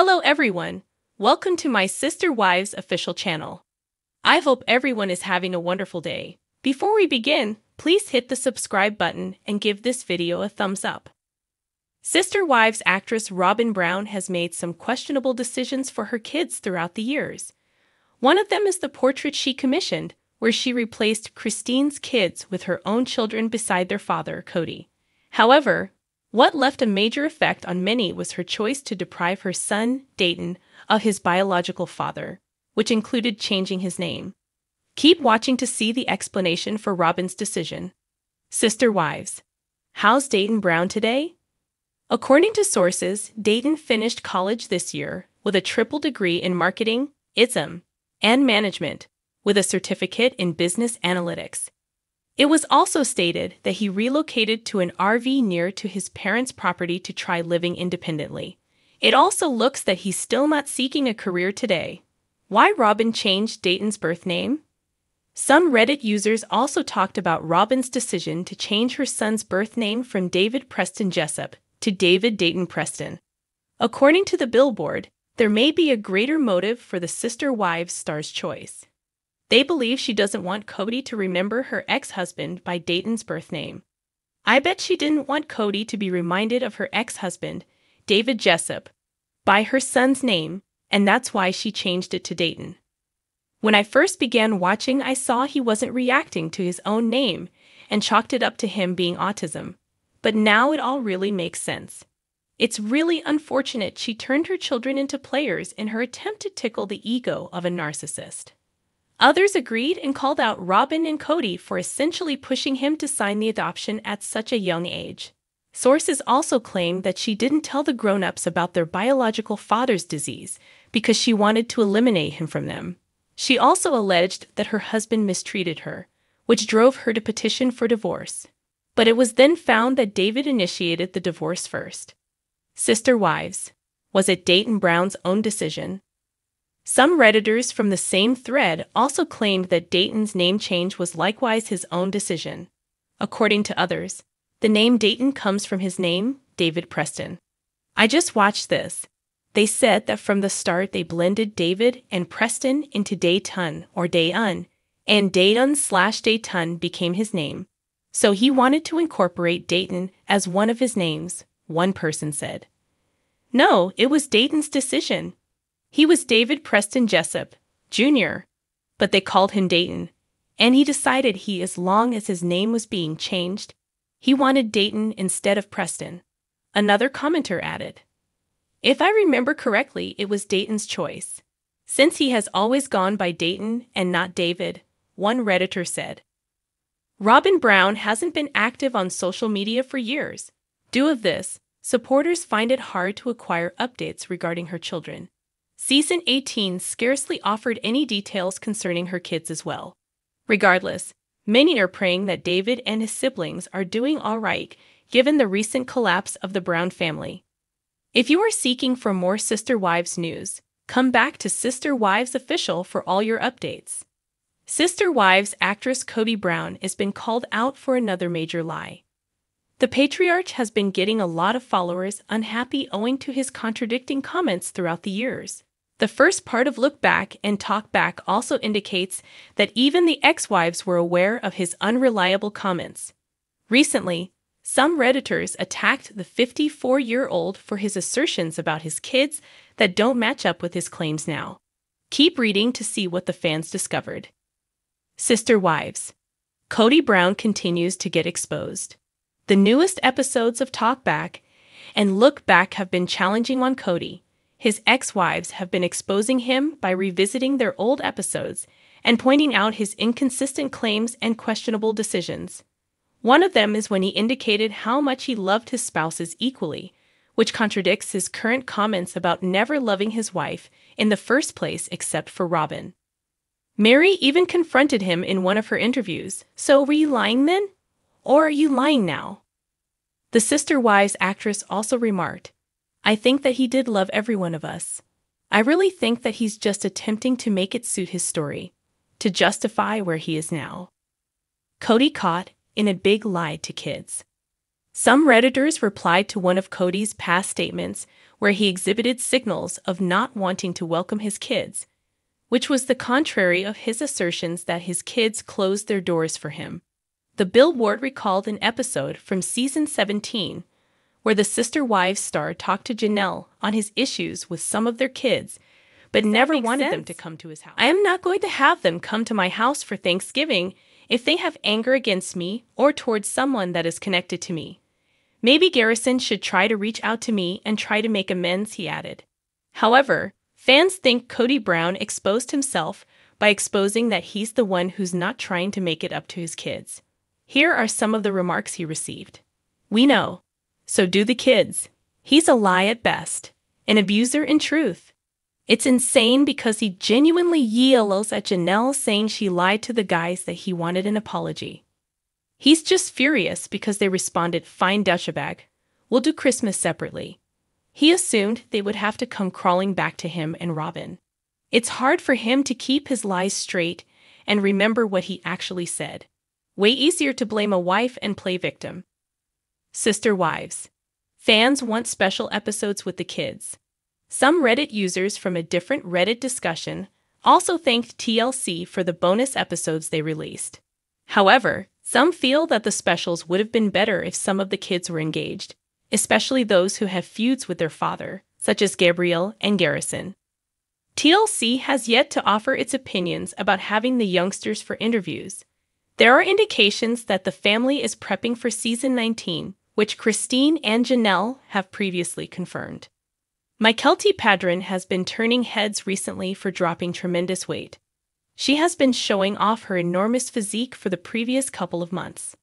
Hello everyone. Welcome to my Sister Wives official channel. I hope everyone is having a wonderful day. Before we begin, please hit the subscribe button and give this video a thumbs up. Sister Wives actress Robyn Brown has made some questionable decisions for her kids throughout the years. One of them is the portrait she commissioned, where she replaced Christine's kids with her own children beside their father, Kody. However, what left a major effect on many was her choice to deprive her son, Dayton, of his biological father, which included changing his name. Keep watching to see the explanation for Robyn's decision. Sister Wives How's Dayton Brown today? According to sources, Dayton finished college this year with a triple degree in marketing, ISM, and management, with a certificate in business analytics. It was also stated that he relocated to an RV near to his parents' property to try living independently. It also looks that he's still not seeking a career today. Why Robyn changed Dayton's birth name? Some Reddit users also talked about Robyn's decision to change her son's birth name from David Preston Jessup to David Dayton Preston. According to the Billboard, there may be a greater motive for the sister wives star's choice. They believe she doesn't want Kody to remember her ex husband by Dayton's birth name. I bet she didn't want Kody to be reminded of her ex husband, David Jessup, by her son's name, and that's why she changed it to Dayton. When I first began watching, I saw he wasn't reacting to his own name and chalked it up to him being autism. But now it all really makes sense. It's really unfortunate she turned her children into players in her attempt to tickle the ego of a narcissist. Others agreed and called out Robyn and Kody for essentially pushing him to sign the adoption at such a young age. Sources also claim that she didn't tell the grown ups about their biological father's disease because she wanted to eliminate him from them. She also alleged that her husband mistreated her, which drove her to petition for divorce. But it was then found that David initiated the divorce first. Sister Wives. Was it Dayton Brown's own decision? Some Redditors from the same thread also claimed that Dayton's name change was likewise his own decision. According to others, the name Dayton comes from his name, David Preston. I just watched this. They said that from the start they blended David and Preston into Dayton or Dayun, and Dayton slash Dayton became his name. So he wanted to incorporate Dayton as one of his names, one person said. No, it was Dayton's decision. He was David Preston Jessup, Jr., but they called him Dayton, and he decided he, as long as his name was being changed, he wanted Dayton instead of Preston. Another commenter added, If I remember correctly, it was Dayton's choice. Since he has always gone by Dayton and not David, one Redditor said. Robyn Brown hasn't been active on social media for years. Due of this, supporters find it hard to acquire updates regarding her children. Season 18 scarcely offered any details concerning her kids as well. Regardless, many are praying that David and his siblings are doing all right given the recent collapse of the Brown family. If you are seeking for more Sister Wives news, come back to Sister Wives Official for all your updates. Sister Wives actress Kody Brown has been called out for another major lie. The patriarch has been getting a lot of followers unhappy owing to his contradicting comments throughout the years. The first part of Look Back and Talk Back also indicates that even the ex wives were aware of his unreliable comments. Recently, some Redditors attacked the 54 year old for his assertions about his kids that don't match up with his claims now. Keep reading to see what the fans discovered. Sister Wives Kody Brown continues to get exposed. The newest episodes of Talk Back and Look Back have been challenging on Kody his ex wives have been exposing him by revisiting their old episodes and pointing out his inconsistent claims and questionable decisions. One of them is when he indicated how much he loved his spouses equally, which contradicts his current comments about never loving his wife in the first place except for Robyn. Meri even confronted him in one of her interviews. So, were you lying then? Or are you lying now? The Sister Wives actress also remarked I think that he did love every one of us. I really think that he's just attempting to make it suit his story, to justify where he is now. Kody caught in a big lie to kids. Some Redditors replied to one of Kody's past statements where he exhibited signals of not wanting to welcome his kids, which was the contrary of his assertions that his kids closed their doors for him. The Billboard recalled an episode from season 17 where the Sister Wives star talked to Janelle on his issues with some of their kids, but never wanted sense? them to come to his house. I am not going to have them come to my house for Thanksgiving if they have anger against me or towards someone that is connected to me. Maybe Garrison should try to reach out to me and try to make amends, he added. However, fans think Kody Brown exposed himself by exposing that he's the one who's not trying to make it up to his kids. Here are some of the remarks he received. We know. So do the kids. He's a lie at best, an abuser in truth. It's insane because he genuinely yells at Janelle saying she lied to the guys that he wanted an apology. He's just furious because they responded, Fine, Dutchabag. We'll do Christmas separately. He assumed they would have to come crawling back to him and Robyn. It's hard for him to keep his lies straight and remember what he actually said. Way easier to blame a wife and play victim. Sister Wives. Fans want special episodes with the kids. Some Reddit users from a different Reddit discussion also thanked TLC for the bonus episodes they released. However, some feel that the specials would have been better if some of the kids were engaged, especially those who have feuds with their father, such as Gabriel and Garrison. TLC has yet to offer its opinions about having the youngsters for interviews. There are indications that the family is prepping for season 19, which Christine and Janelle have previously confirmed. Mykelti Padron has been turning heads recently for dropping tremendous weight. She has been showing off her enormous physique for the previous couple of months.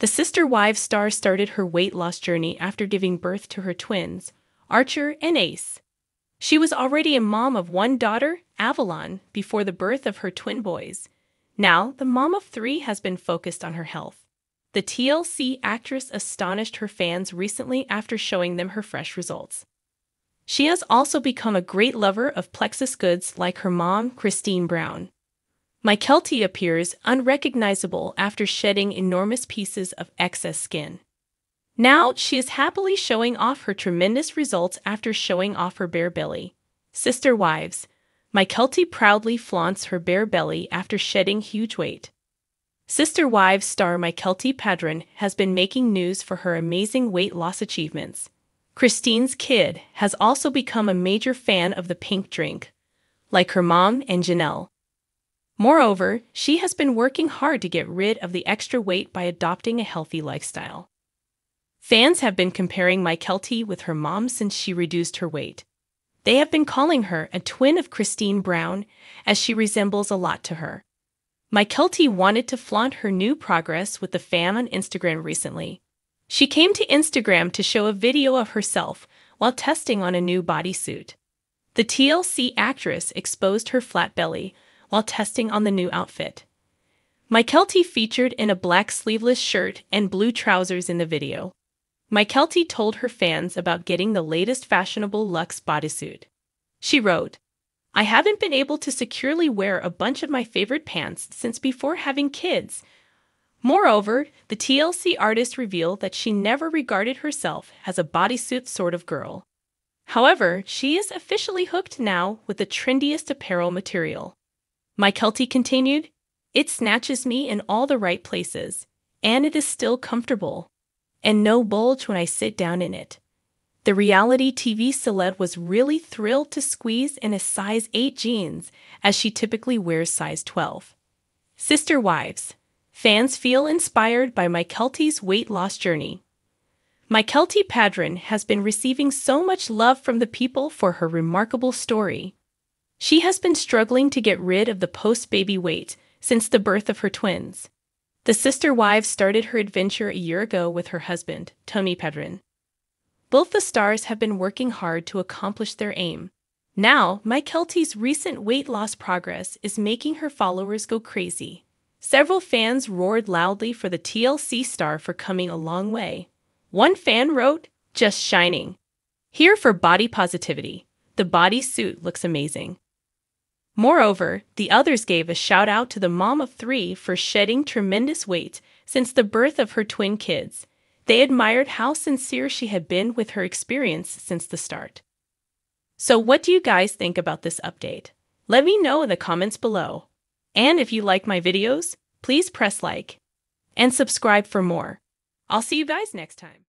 The Sister Wives star started her weight loss journey after giving birth to her twins, Archer and Ace. She was already a mom of one daughter, Avalon, before the birth of her twin boys. Now, the mom of three has been focused on her health. The TLC actress astonished her fans recently after showing them her fresh results. She has also become a great lover of Plexus goods like her mom, Christine Brown. Mykelti appears unrecognizable after shedding enormous pieces of excess skin. Now she is happily showing off her tremendous results after showing off her bare belly. Sister Wives, Mykelti proudly flaunts her bare belly after shedding huge weight. Sister Wives star Mykelti Padron has been making news for her amazing weight loss achievements. Christine's kid has also become a major fan of the pink drink, like her mom and Janelle. Moreover, she has been working hard to get rid of the extra weight by adopting a healthy lifestyle. Fans have been comparing Mykelti with her mom since she reduced her weight. They have been calling her a twin of Christine Brown, as she resembles a lot to her. Mykelti wanted to flaunt her new progress with the fan on Instagram recently. She came to Instagram to show a video of herself while testing on a new bodysuit. The TLC actress exposed her flat belly while testing on the new outfit. Mykelti featured in a black sleeveless shirt and blue trousers in the video. Mykelti told her fans about getting the latest fashionable luxe bodysuit. She wrote, I haven't been able to securely wear a bunch of my favorite pants since before having kids. Moreover, the TLC artist revealed that she never regarded herself as a bodysuit sort of girl. However, she is officially hooked now with the trendiest apparel material. Mykelti continued, It snatches me in all the right places, and it is still comfortable, and no bulge when I sit down in it. The reality TV celeb was really thrilled to squeeze in a size 8 jeans, as she typically wears size 12. Sister Wives Fans feel inspired by Mykelti's weight loss journey. Mykelti Padron has been receiving so much love from the people for her remarkable story. She has been struggling to get rid of the post baby weight since the birth of her twins. The sister wives started her adventure a year ago with her husband, Tony Padron. Both the stars have been working hard to accomplish their aim. Now, Mykelti's recent weight loss progress is making her followers go crazy. Several fans roared loudly for the TLC star for coming a long way. One fan wrote, Just shining. Here for body positivity. The body suit looks amazing. Moreover, the others gave a shout out to the mom of three for shedding tremendous weight since the birth of her twin kids. They admired how sincere she had been with her experience since the start. So, what do you guys think about this update? Let me know in the comments below. And if you like my videos, please press like and subscribe for more. I'll see you guys next time.